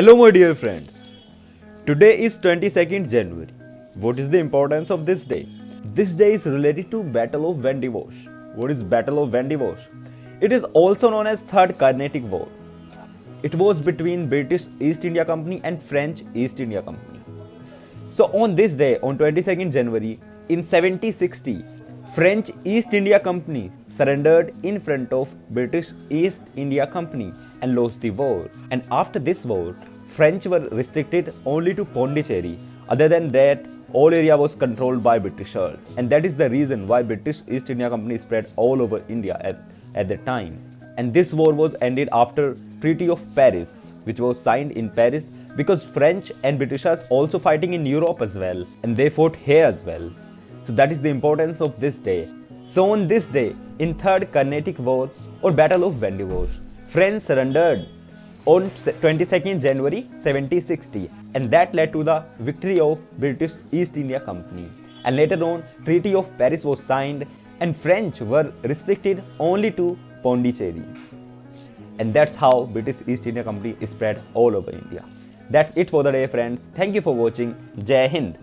Hello my dear friends. Today is 22nd January. What is the importance of this day? This day is related to Battle of Wandiwash. What is Battle of Wandiwash? It is also known as Third Carnatic War. It was between British East India Company and French East India Company. So on this day on 22nd January in 1760 French East India Company surrendered in front of British East India Company and lost the war. And after this war, French were restricted only to Pondicherry. Other than that, all area was controlled by Britishers. And that is the reason why British East India Company spread all over India at, at the time. And this war was ended after Treaty of Paris, which was signed in Paris because French and Britishers also fighting in Europe as well. And they fought here as well. So that is the importance of this day. So on this day, in Third Carnatic War or Battle of Wandiwash, French surrendered on 22nd January 1760 and that led to the victory of British East India Company. And later on, Treaty of Paris was signed and French were restricted only to Pondicherry. And that's how British East India Company spread all over India. That's it for the day friends. Thank you for watching. Jai Hind.